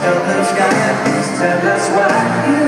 Tell the sky, please tell us why.